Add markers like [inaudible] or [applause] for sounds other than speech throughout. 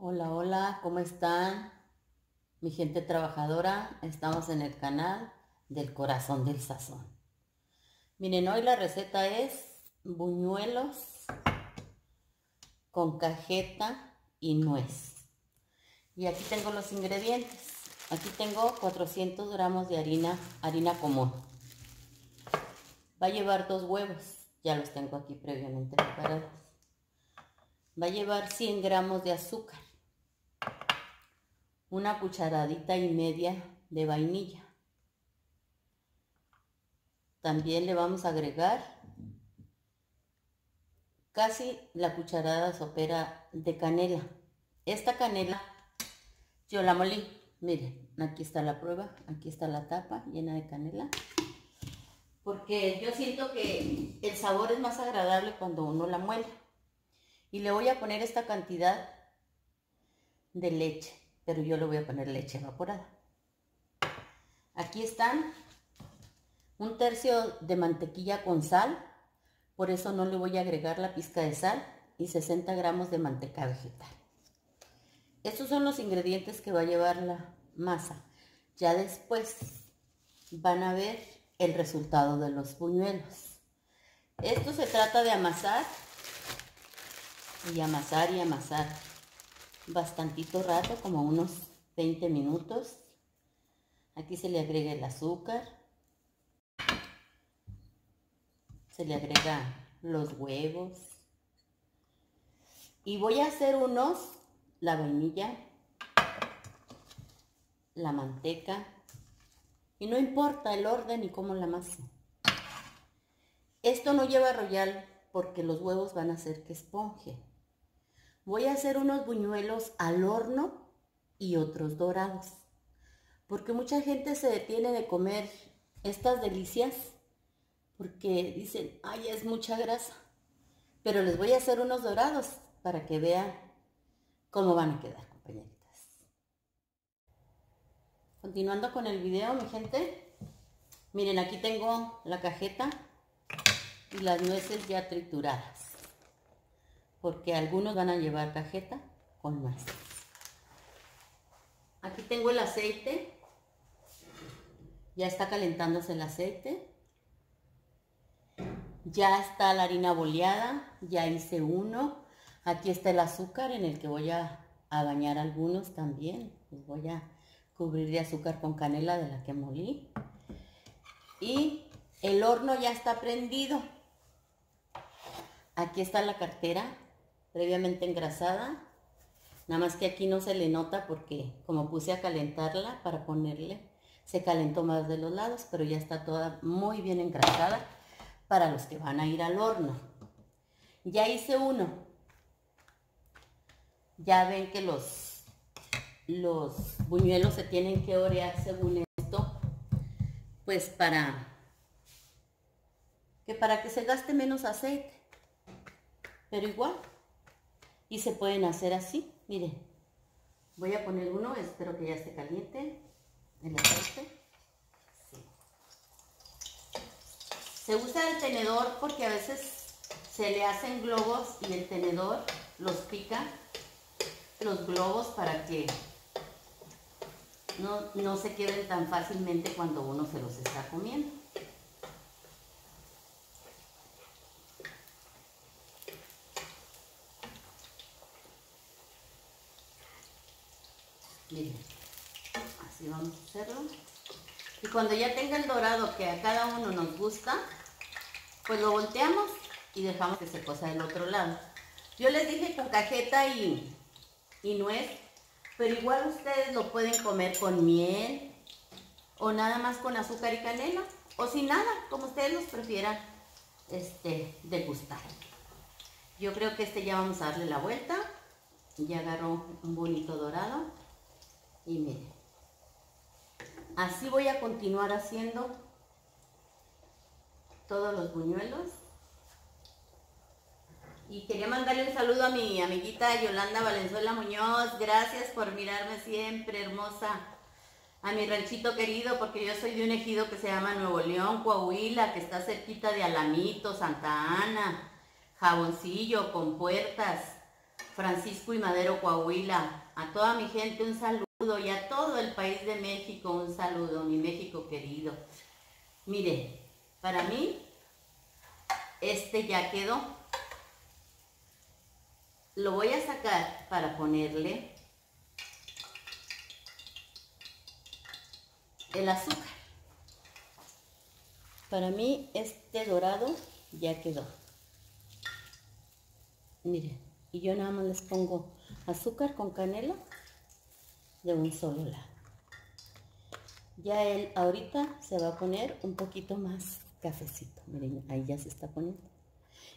Hola, hola, ¿cómo están? Mi gente trabajadora, estamos en el canal del corazón del sazón. Miren, hoy la receta es buñuelos con cajeta y nuez. Y aquí tengo los ingredientes. Aquí tengo 400 gramos de harina, harina común. Va a llevar dos huevos, ya los tengo aquí previamente preparados. Va a llevar 100 gramos de azúcar, una cucharadita y media de vainilla. También le vamos a agregar casi la cucharada sopera de canela. Esta canela yo la molí Miren, aquí está la prueba, aquí está la tapa llena de canela. Porque yo siento que el sabor es más agradable cuando uno la muele. Y le voy a poner esta cantidad de leche, pero yo le voy a poner leche evaporada. Aquí están un tercio de mantequilla con sal, por eso no le voy a agregar la pizca de sal y 60 gramos de manteca vegetal. Estos son los ingredientes que va a llevar la masa. Ya después van a ver el resultado de los buñuelos. Esto se trata de amasar y amasar y amasar bastantito rato, como unos 20 minutos. Aquí se le agrega el azúcar. Se le agrega los huevos. Y voy a hacer unos la vainilla, la manteca, y no importa el orden y cómo la masa. Esto no lleva royal porque los huevos van a hacer que esponje. Voy a hacer unos buñuelos al horno y otros dorados. Porque mucha gente se detiene de comer estas delicias porque dicen, ay, es mucha grasa. Pero les voy a hacer unos dorados para que vean cómo van a quedar, compañeritas. Continuando con el video, mi gente. Miren, aquí tengo la cajeta y las nueces ya trituradas. Porque algunos van a llevar cajeta con nueces. Aquí tengo el aceite. Ya está calentándose el aceite. Ya está la harina boleada. Ya hice uno. Aquí está el azúcar en el que voy a, bañar algunos también. Les voy a cubrir de azúcar con canela de la que molí. Y el horno ya está prendido. Aquí está la cartera previamente engrasada. Nada más que aquí no se le nota porque como puse a calentarla para ponerle, se calentó más de los lados, pero ya está toda muy bien engrasada para los que van a ir al horno. Ya hice uno, ya ven que los, los buñuelos se tienen que orear según esto, pues para que para que se gaste menos aceite. Pero igual. Y se pueden hacer así. Miren. Voy a poner uno. Espero que ya esté caliente. El aceite. Se usa el tenedor porque a veces se le hacen globos y el tenedor los pica los globos para que no, se queden tan fácilmente cuando uno se los está comiendo. Miren, así vamos a hacerlo. Y cuando ya tenga el dorado que a cada uno nos gusta, pues lo volteamos y dejamos que se cosa del otro lado. Yo les dije con cajeta y y nuez, pero igual ustedes lo pueden comer con miel o nada más con azúcar y canela o sin nada, como ustedes los prefieran este, degustar. Yo creo que este ya vamos a darle la vuelta. Ya agarró un bonito dorado. Y miren. Así voy a continuar haciendo todos los buñuelos. Y quería mandarle un saludo a mi amiguita Yolanda Valenzuela Muñoz. Gracias por mirarme siempre, hermosa. A mi ranchito querido, porque yo soy de un ejido que se llama Nuevo León, Coahuila, que está cerquita de Alamito, Santa Ana, Jaboncillo, con puertas. Francisco y Madero, Coahuila. A toda mi gente un saludo y a todo el país de México un saludo, mi México querido. Mire, para mí este ya quedó. Lo voy a sacar para ponerle el azúcar. Para mí este dorado ya quedó. Miren, y yo nada más les pongo azúcar con canela de un solo lado. Ya él ahorita se va a poner un poquito más cafecito. Miren, ahí ya se está poniendo.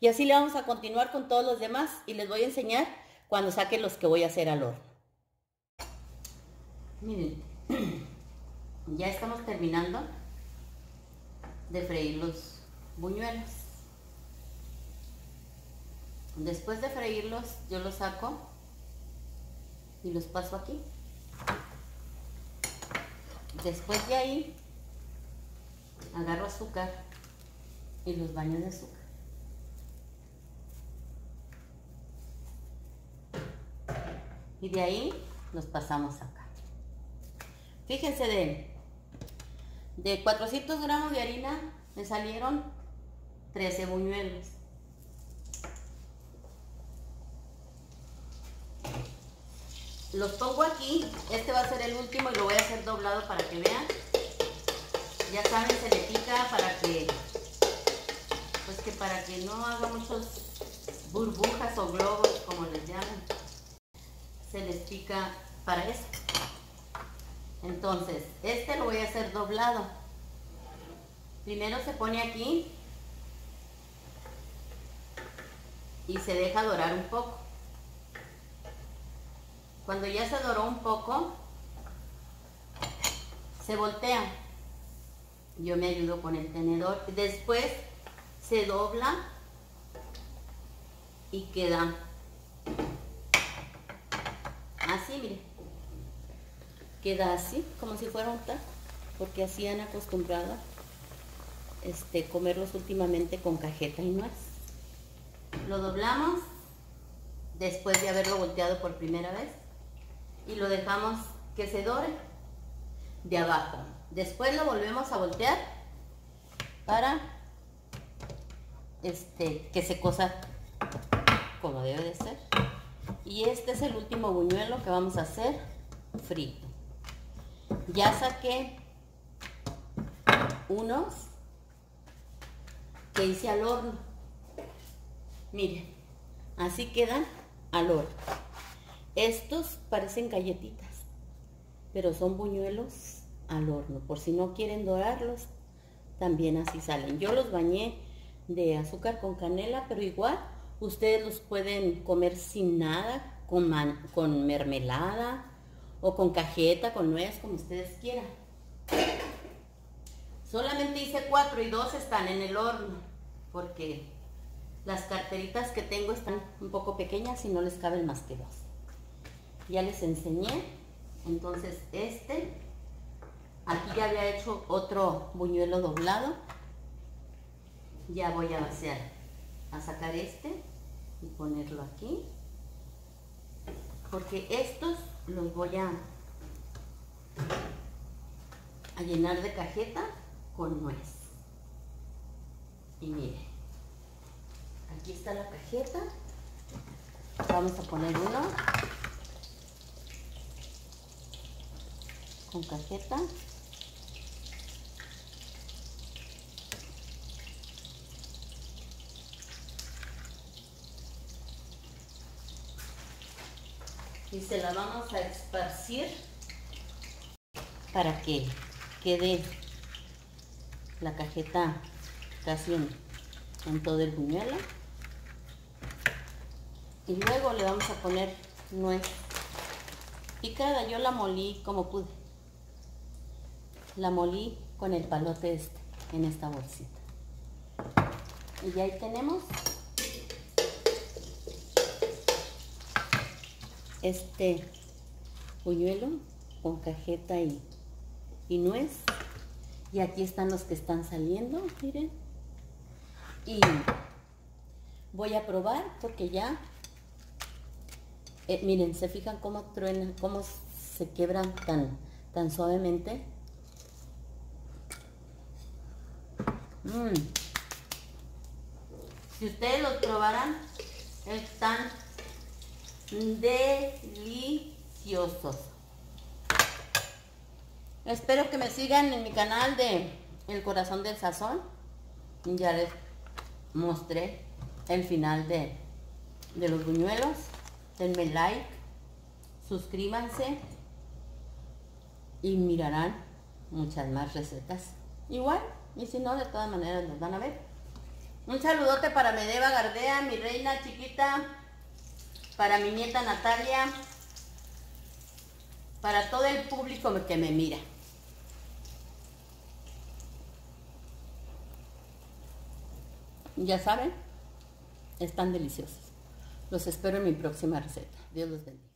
Y así le vamos a continuar con todos los demás y les voy a enseñar cuando saque los que voy a hacer al horno. Miren, [clears throat] ya estamos terminando de freír los buñuelos. Después de freírlos, yo los saco y los paso aquí. Después de ahí, agarro azúcar y los baño de azúcar. Y de ahí los pasamos acá. Fíjense de, de 400 gramos de harina me salieron 13 buñuelos. Los pongo aquí, este va a ser el último y lo voy a hacer doblado para que vean. Ya saben, se le pica para que, pues que para que no haga muchos burbujas o globos, como les llaman. Se les pica para eso. Entonces, este lo voy a hacer doblado. Primero se pone aquí y se deja dorar un poco. Cuando ya se doró un poco, se voltea. Yo me ayudo con el tenedor. Después se dobla y queda así, mire. Queda así, como si fuera un taco, porque así han acostumbrado este, comerlos últimamente con cajeta y nuez. Lo doblamos después de haberlo volteado por primera vez y lo dejamos que se dore de abajo. Después lo volvemos a voltear para este, que se cosa como debe de ser. Y este es el último buñuelo que vamos a hacer frito. Ya saqué unos que hice al horno. Miren, así quedan al horno. Estos parecen galletitas, pero son buñuelos al horno. Por si no quieren dorarlos, también así salen. Yo los bañé de azúcar con canela, pero igual ustedes los pueden comer sin nada, con, mermelada o con cajeta, con nuez, como ustedes quieran. Solamente hice cuatro y dos están en el horno, porque las carteritas que tengo están un poco pequeñas y no les caben más que dos ya les enseñé. Entonces este, aquí ya había hecho otro buñuelo doblado. Ya voy a vaciar, a sacar este y ponerlo aquí. Porque estos los voy a, a llenar de cajeta con nuez. Y mire, aquí está la cajeta. Vamos a poner uno con cajeta. Y se la vamos a esparcir para que quede la cajeta casi en, todo el buñuelo. Y luego le vamos a poner nuez picada. Yo la molí como pude la molí con el palote este en esta bolsita. Y ahí tenemos este puñuelo con cajeta y, y nuez. Y aquí están los que están saliendo, miren. Y voy a probar porque ya Eh, miren, ¿se fijan cómo truenan, cómo se quebran tan, tan suavemente? Mm. Si ustedes los probaran, están deliciosos. Espero que me sigan en mi canal de El Corazón del Sazón. Ya les mostré el final de, de los buñuelos. Denme like, suscríbanse y mirarán muchas más recetas. Igual, y si no, de todas maneras nos van a ver. Un saludote para Medeva Gardea, mi reina chiquita, para mi nieta Natalia, para todo el público que me mira. Ya saben, están deliciosos. Los espero en mi próxima receta. Dios los bendiga.